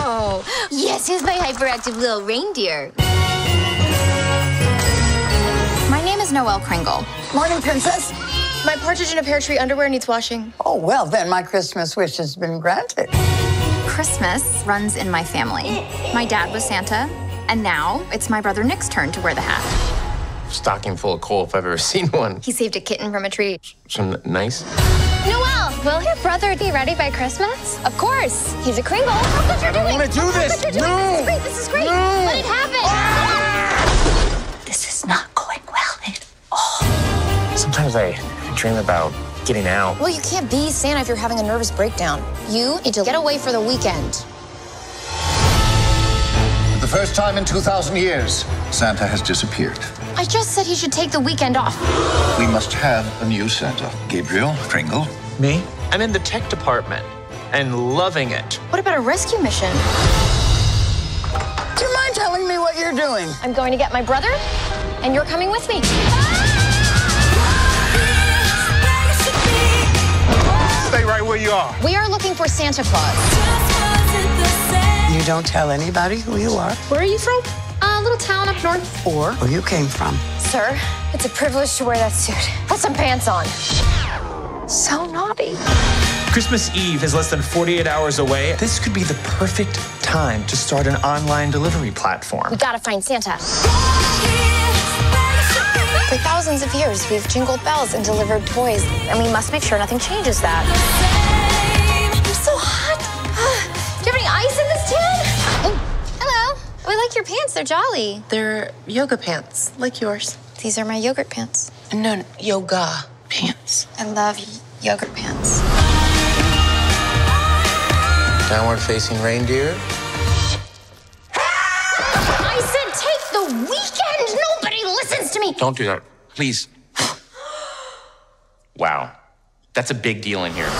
Oh, yes, here's my hyperactive little reindeer. My name is Noelle Kringle. Morning, Princess. My partridge in a pear tree underwear needs washing. Oh, well, then my Christmas wish has been granted. Christmas runs in my family. My dad was Santa, and now it's my brother Nick's turn to wear the hat. Stocking full of coal if I've ever seen one. He saved a kitten from a tree. Some nice. Noelle, will your brother be ready by Christmas? Of course. He's a Kringle. Look what you're doing. wanna do this. doing. No. This is great. This is great. No. Let it happen. Ah! This is not going well at all. Sometimes I dream about getting out. Well, you can't be Santa if you're having a nervous breakdown. You need to get away for the weekend. For the first time in 2,000 years, Santa has disappeared. I just said he should take the weekend off. We must have a new Santa. Gabriel Kringle. Me? I'm in the tech department and loving it. What about a rescue mission? Do you mind telling me what you're doing? I'm going to get my brother, and you're coming with me. Stay you are. We are looking for Santa Claus. You don't tell anybody who you are Where are you from? A little town up north. or where you came from. Sir, it's a privilege to wear that suit. Put some pants on. So naughty. Christmas Eve is less than 48 hours away. This could be the perfect time to start an online delivery platform. We gotta find Santa. For thousands of years, we've jingled bells and delivered toys, and we must make sure nothing changes that. Your pants. They're jolly. They're yoga pants, like yours. These are my yogurt pants. No, no, yoga pants. I love yogurt pants. Downward facing reindeer. I said take the weekend. Nobody listens to me. Don't do that, please. wow. That's a big deal in here.